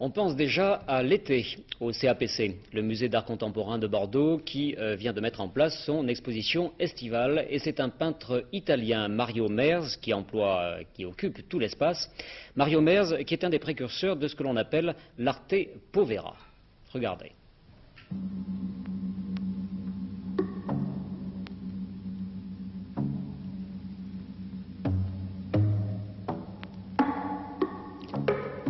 On pense déjà à l'été au CAPC, le musée d'art contemporain de Bordeaux, qui euh, vient de mettre en place son exposition estivale. Et c'est un peintre italien, Mario Merz, euh, qui occupe tout l'espace. Mario Merz, qui est un des précurseurs de ce que l'on appelle l'arte povera. Regardez.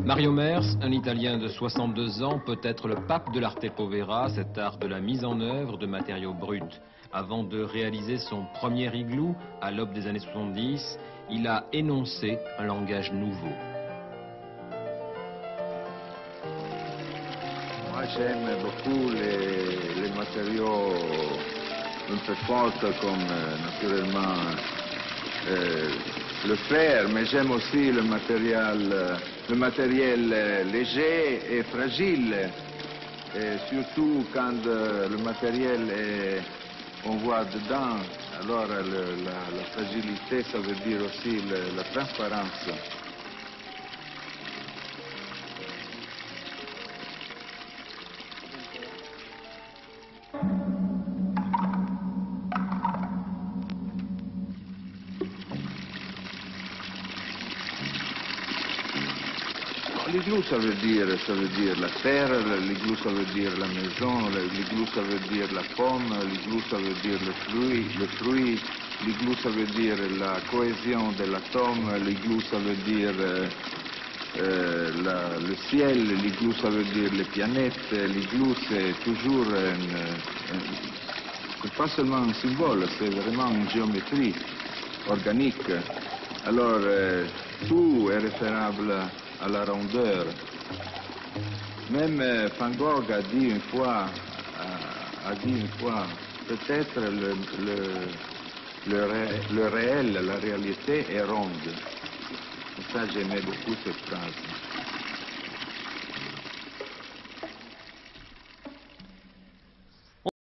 Mario Mers, un Italien de 62 ans, peut être le pape de l'arte povera, cet art de la mise en œuvre de matériaux bruts. Avant de réaliser son premier igloo, à l'aube des années 70, il a énoncé un langage nouveau. Moi j'aime beaucoup les, matériaux un peu forts comme euh, naturellement euh, le fer, mais j'aime aussi le matériel, euh, le matériel euh, léger et fragile, et surtout quand le matériel est, on voit dedans, alors la, fragilité, ça veut dire aussi la transparence. L'igloo ça veut dire, ça veut dire la terre, l'igloo ça veut dire la maison, l'igloo ça veut dire la pomme, l'igloo ça veut dire le fruit, le fruit, l'igloo ça veut dire la cohésion de l'atome, l'igloo ça veut dire euh, la, le ciel, l'igloo ça veut dire les planètes, l'igloo c'est toujours c'est pas seulement un symbole, c'est vraiment une géométrie organique. Alors euh, tout est référable à la rondeur. Même euh, Van Gogh a dit une fois, a, a dit une fois, peut-être le, le, le, ré, le, réel, la réalité est ronde. Et ça, j'aimais beaucoup cette phrase.